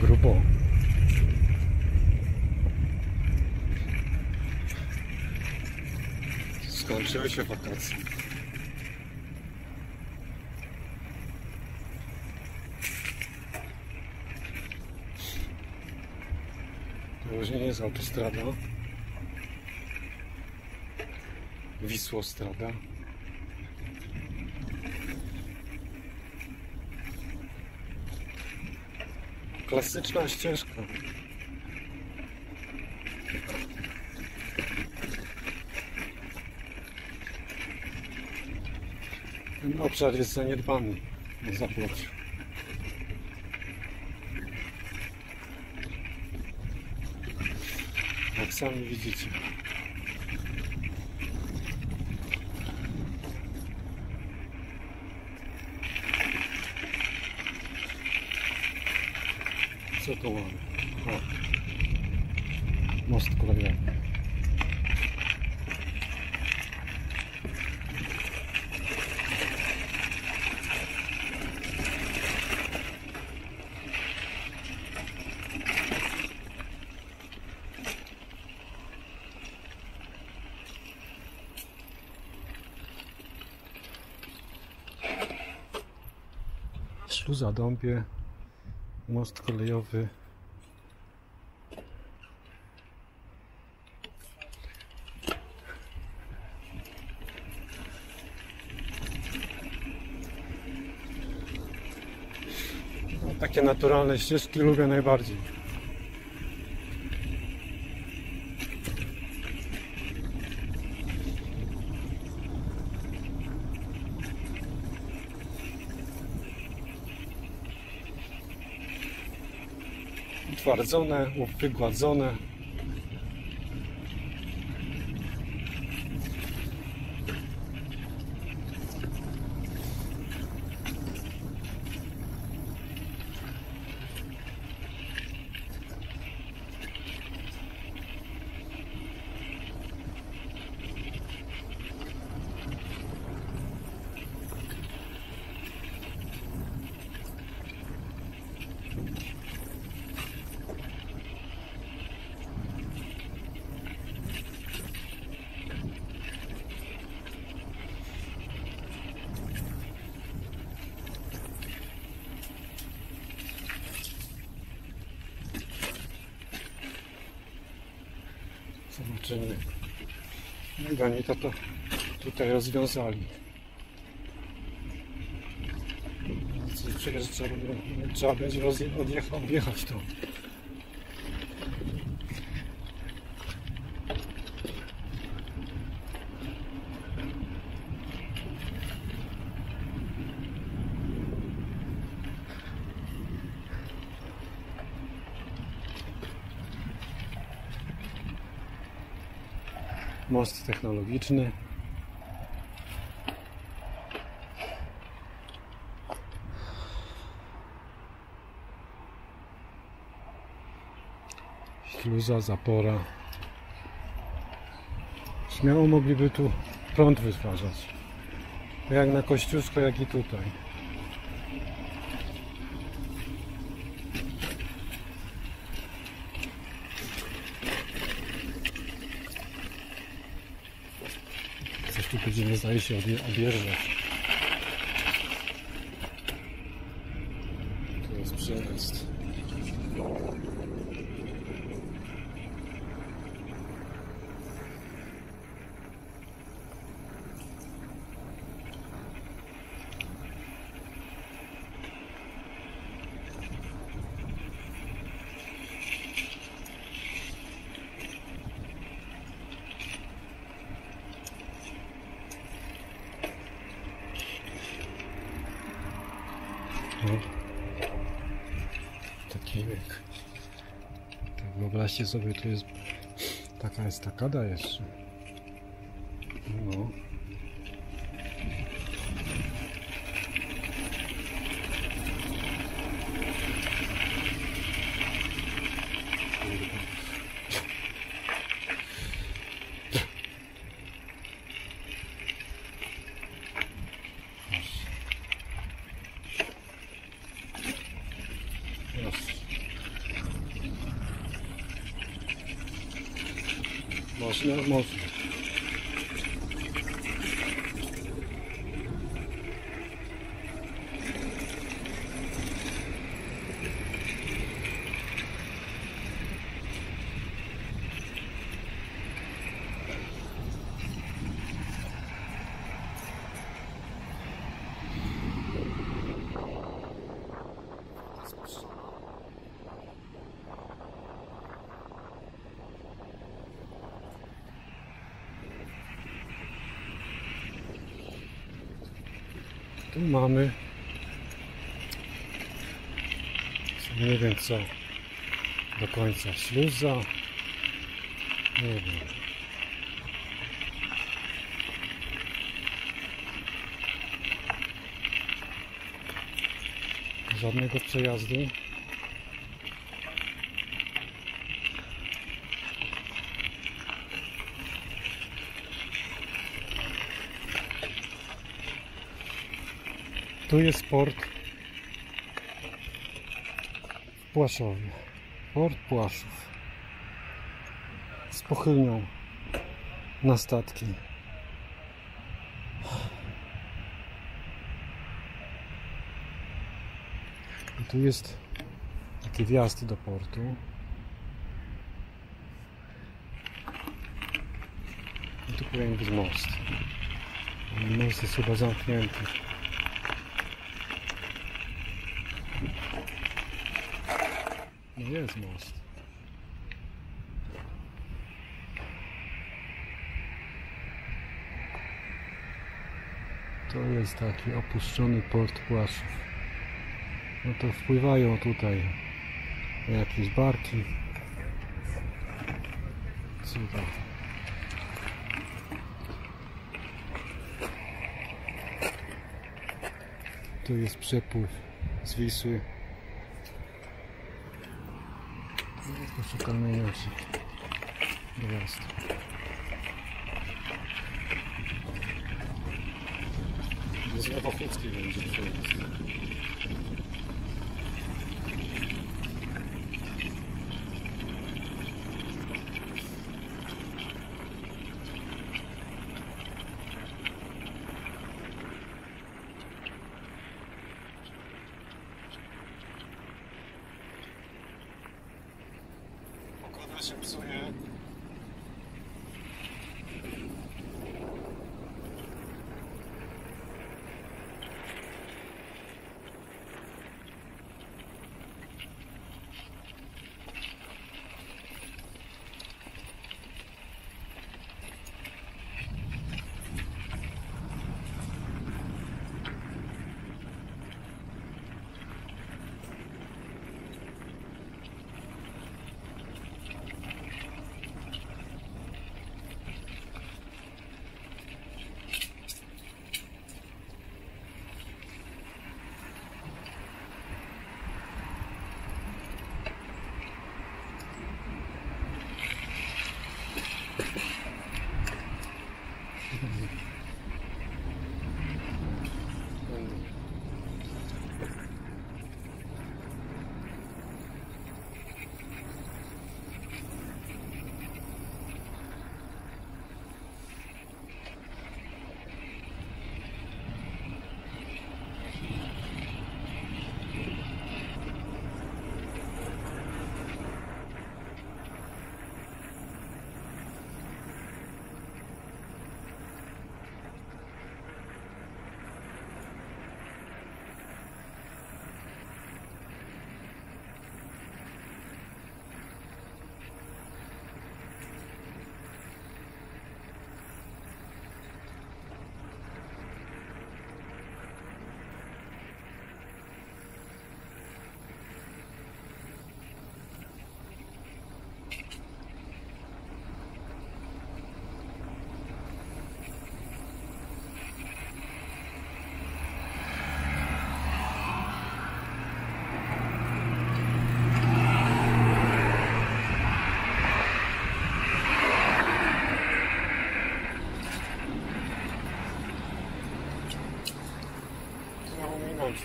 grubo. Skończyły się wakacje. To już nie jest autostrada. Wisłostrada. Klasyczna ścieżka. Ten obszar jest zaniedbany na zaplociu. Jak sami widzicie. Co to mamy? O. Most kolejowy. Śluza Dąbie, most kolejowy. No, takie naturalne ścieżki lubię najbardziej. Utwardzone, wygładzone. Zobaczymy. Jak oni to, to tutaj rozwiązali. Trzeba, będzie odjechać, odjechać to. Most technologiczny. Śluza, zapora. Śmiało mogliby tu prąd wytwarzać. Jak na Kościuszko, jak i tutaj. Coś tu będziemy zdaje się objeżdżać. No. Taki wiek. Tak wyobraźcie sobie, tu jest taka estakada jeszcze. waschen muss. Tu mamy. Nie wiem co do końca śluza. Nie wiem. Żadnego przejazdu Tu jest port w Płaszowie. Port Płaszów. Z pochylnią na statki. I tu jest taki wjazd do portu. I tu powinien być most. Most jest chyba zamknięty. No jest most. To jest taki opuszczony port Płaszów. No to wpływają tutaj jakieś barki. Cuda. Tu jest przepływ z Wisły. сука, наелся. Ясно. Запаховский, наверное, 不行，不行。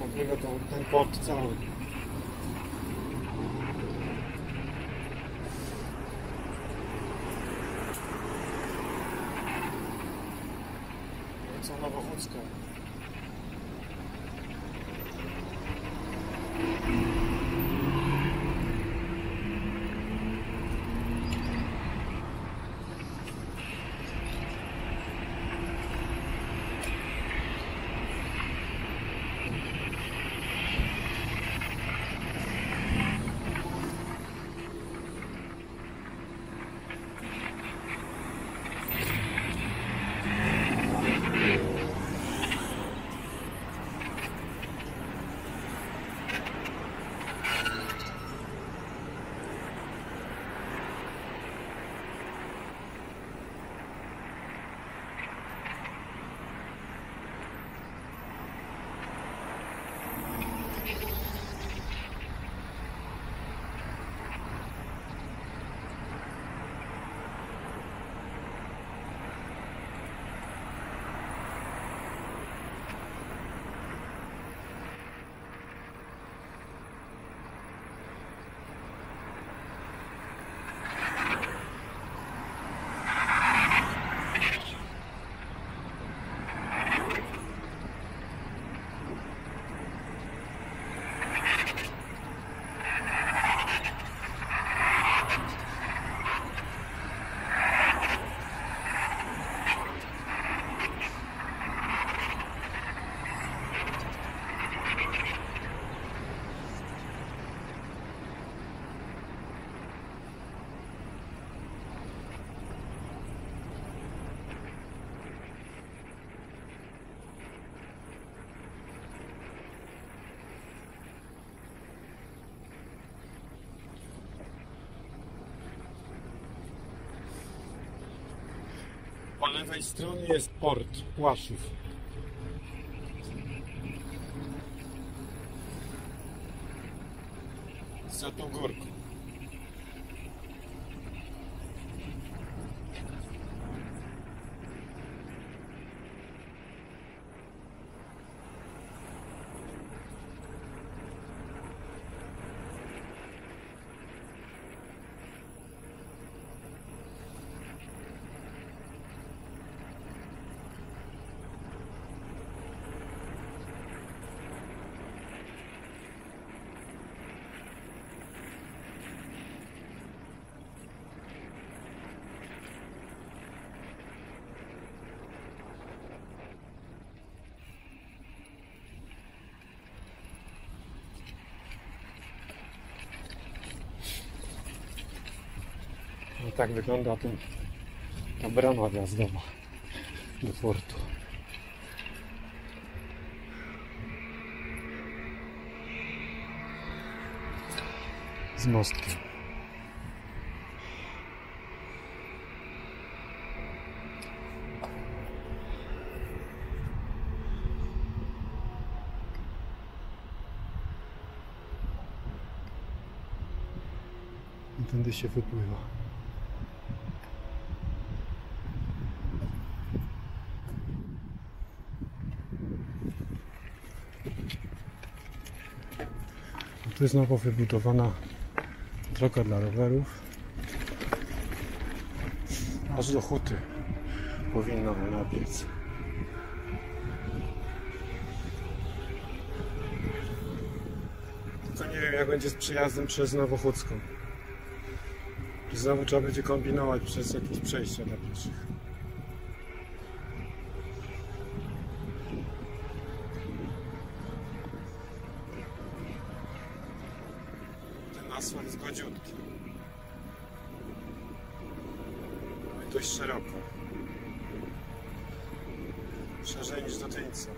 Się psuje. Ogólnie to ten port cały. Lewej stronie jest port Płaszów. Za tą górką. No tak wygląda ten, ta brama wjazdowa do portu. Z mostkiem. I tędy się wypływa. Tu jest nowo wybudowana droga dla rowerów. Aż do huty powinna ona biec. Tylko nie wiem jak będzie z przyjazdem przez Nowochódzką. Znowu trzeba będzie kombinować przez jakieś przejścia dla pieszych. Ten asfalt jest gładziutki. I dość szeroko. Szerzej niż do Tyńca.